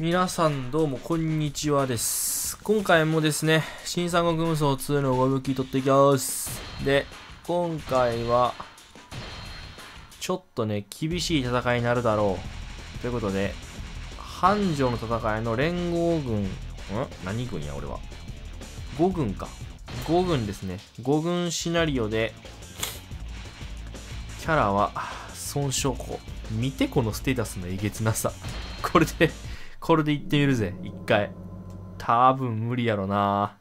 皆さんどうもこんにちはです。今回もですね、新三国無双2のご武器取っていきます。で、今回は、ちょっとね、厳しい戦いになるだろう。ということで、繁盛の戦いの連合軍、ん？何軍や俺は？5軍か。5軍ですね。5軍シナリオで、キャラは、孫将校。見てこのステータスのえげつなさ。これで、これで行ってみるぜ、一回。多分無理やろな。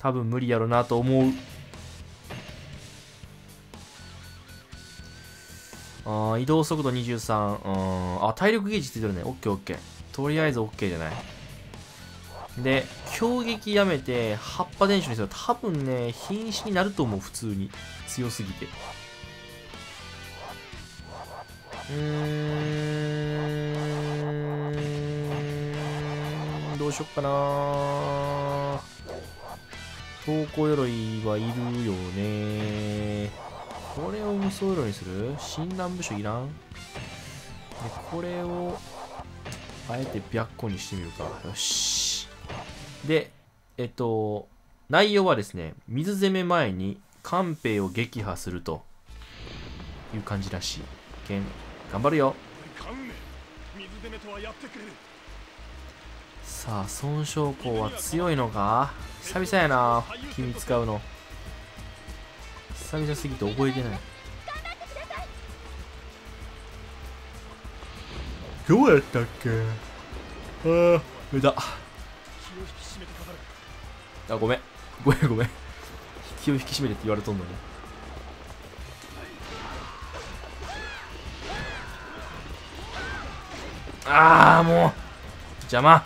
多分無理やろなと思う。あ移動速度23。うんあ、体力ゲージついてるね。オッケーオッケー。とりあえずオッケーじゃない。で、強撃やめて、葉っぱ伝承にすると多分ね、瀕死になると思う、普通に。強すぎて。うーんどうしよっかな。投稿鎧はいるよね。これを無双鎧にする？診断部署いらん？でこれをあえて白個にしてみるか。よし。でえっと内容はですね水攻め前に官兵を撃破すると。いう感じらしい。けん頑張るよ。水攻めとはやってくれる。さあ孫将校は強いのか？久々やな君使うの。久々すぎて覚えてない。どうやったっけ？ああ無駄気を引き締めてかかるあごめん。ごめんごめん。気を引き締めてって言われとんのに。ああもう。邪魔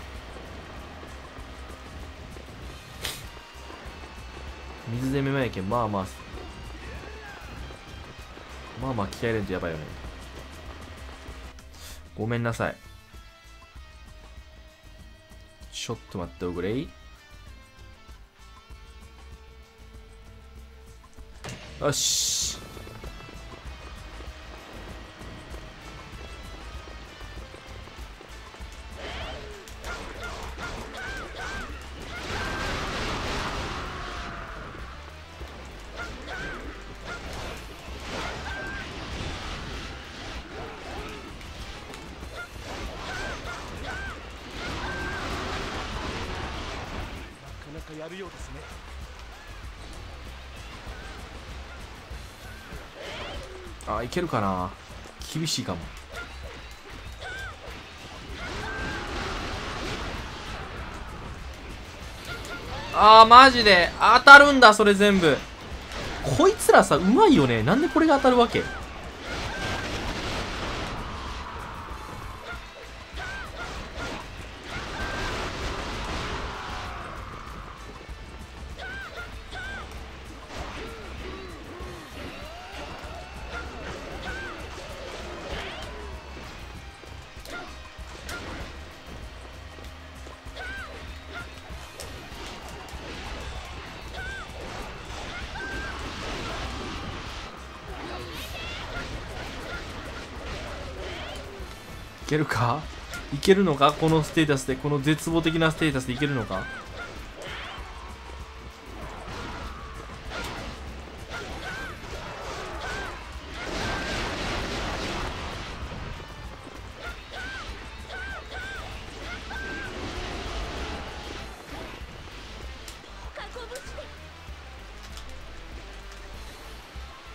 水攻め前剣まあまあ。まあまあ気合レンジやばいよね。ごめんなさい。ちょっと待っておくれいよし。あいけるかな？厳しいかも。あーマジで。当たるんだそれ全部。こいつらさうまいよね。なんでこれが当たるわけ？いけるか？いけるのか？このステータスでこの絶望的なステータスでいけるのか？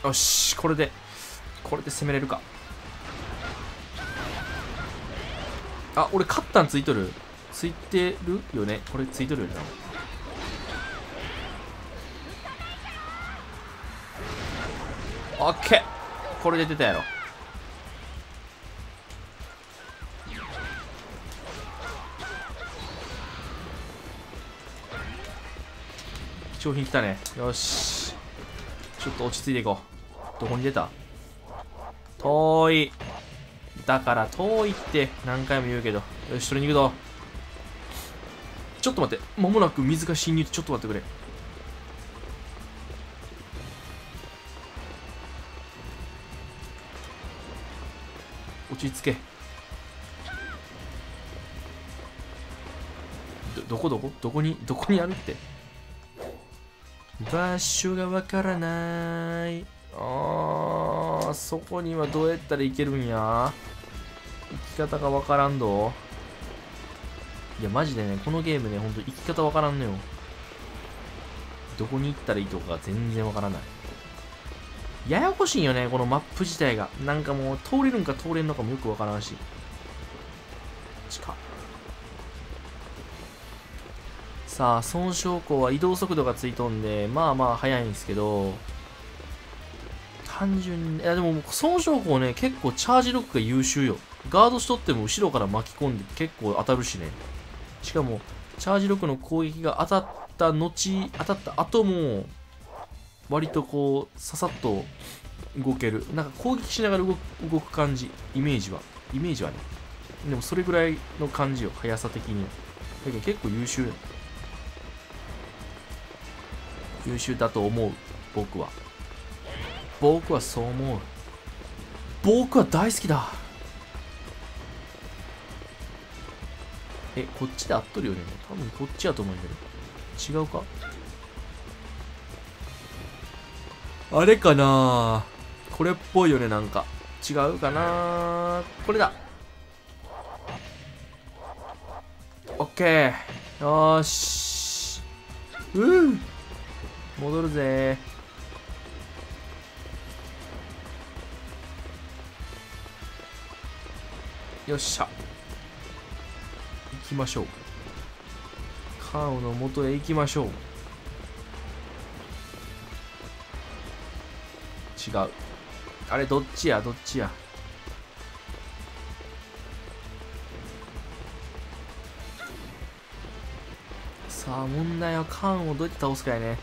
よしこれでこれで攻めれるか。あ俺カッタンついとる。ついてるよね？これついとるよね？オッケー。これで出たやろ。貴重品来たね。よし。ちょっと落ち着いていこう。どこに出た？遠い。だから遠いって何回も言うけど。よし取りに行くぞ。ちょっと待って。間もなく水が侵入ちょっと待ってくれ。落ち着け。どどこどこ？どこに？どこにあるって？場所がわからない。あーそこにはどうやったら行けるんや？き方がわからんど。いやマジでねこのゲームねほんと行き方わからんのよ。どこに行ったらいいとかが全然わからない。ややこしいよねこのマップ自体が。なんかもう通れるんか通れんのかもよくわからんし。近っ。さあ損傷口は移動速度がついとんでまあまあ速いんですけど。単純にいやでも損傷口ね結構チャージ力が優秀よ。ガードしとっても後ろから巻き込んで結構当たるしね。しかもチャージ力の攻撃が当たった後当たった後も割とこうささっと動ける。なんか攻撃しながら動く動く感じ。イメージは。イメージはね。でもそれぐらいの感じよ。速さ的には。だけど結構優秀。優秀だと思う。僕は。僕はそう思う。僕は大好きだ。えこっちで合っとるよね？多分こっちやと思うんだけど違うか？あれかな？これっぽいよねなんか。違うかな？これだ。オッケー。よーし。うん戻るぜ。よっしゃ。きましょう。カーウの元へ行きましょう。違う。あれどっちや？どっちや？さあ問題はカーンをどうやって倒すかやね。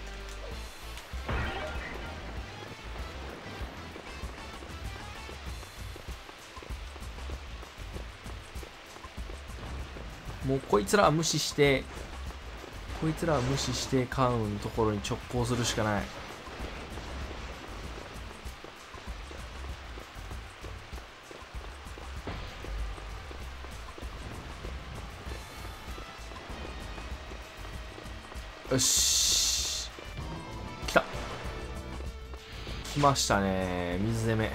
もうこいつらは無視してこいつらは無視してカーンのところに直行するしかない。よし。来た。来ましたね。水攻め。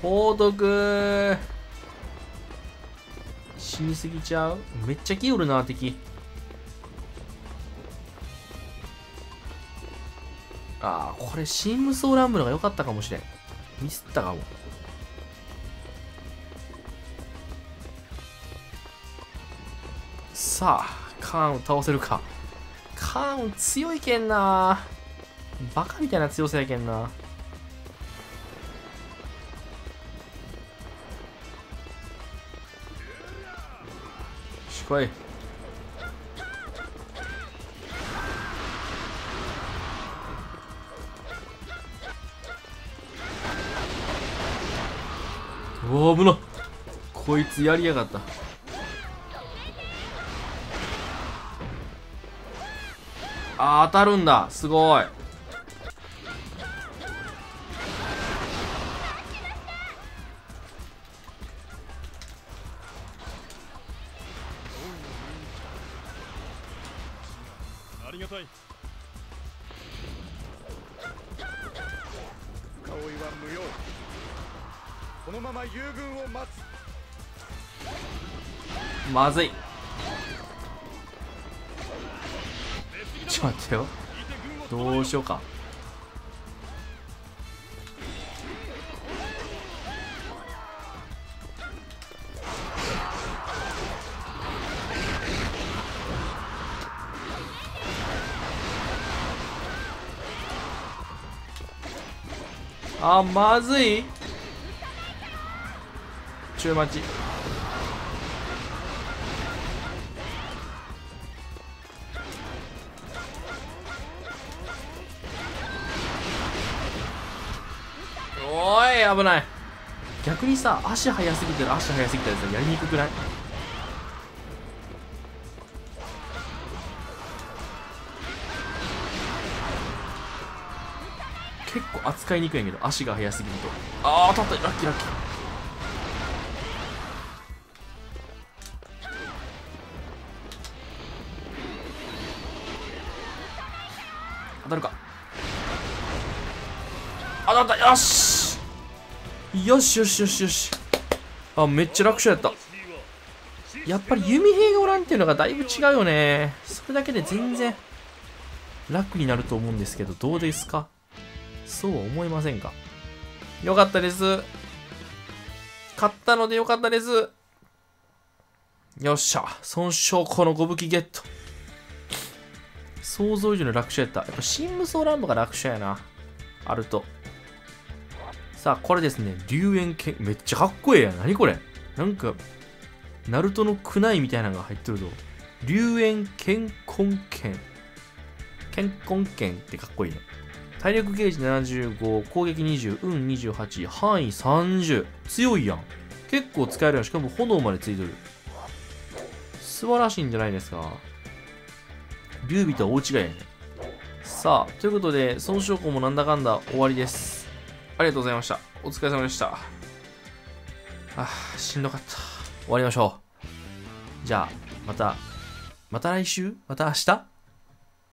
報徳。死にすぎちゃう？めっちゃ来よるな敵。ああこれシームソーランブルが良かったかもしれん。ミスったかも。さあカーンを倒せるか。カーン強いけんな。バカみたいな強さやけんな。しこいうわ危なこいつやりやがった。あー当たるんだ。すごい。のまま友軍を待つ。まずい。ちょっと待ってよ。どうしようか。あまずい。中待ち。おい危ない。逆にさ足速すぎたら足速すぎたらさやりにくくない？結構扱いにくいんやけど足が速すぎると。ああ当たった。ラッキーラッキー。当たるか。当たった。よし。よしよしよしよし。あめっちゃ楽勝やった。やっぱり弓兵がおらんっていうのがだいぶ違うよね。それだけで全然楽になると思うんですけどどうですか？そう思いませんか？よかったです。買ったのでよかったです。よっしゃ。損傷この5武器ゲット。想像以上に楽勝やった。やっぱ新無双ランボが楽勝やな。あるとさあこれですね。龍炎剣。めっちゃかっこええやん。何これ。なんかナルトのクナイみたいなのが入ってるぞ。龍炎剣根剣。剣根剣ってかっこいいね。体力ゲージ75攻撃20運28範囲30強いやん。結構使えるやん。しかも炎までついてる。素晴らしいんじゃないですか。劉備とは大違いやね。さあということで損傷庫もなんだかんだ終わりです。ありがとうございました。お疲れ様でした。ああしんどかった。終わりましょう。じゃあまたまた来週？また明日？